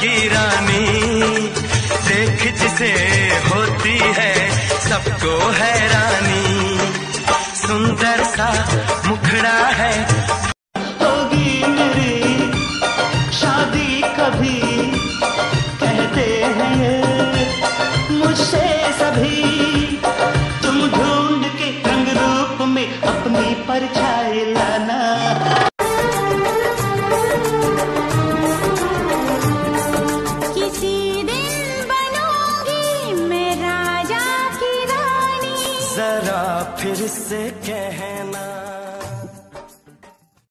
की रानी, देख जिसे होती है, सबको हैरानी। सुंदर सा मुखड़ा है। होगी मेरी शादी कभी, कहते हैं मुझसे सभी। तुम ढूंढ के रंग रूप में अपनी परछाई लाना। जरा फिर से कहना।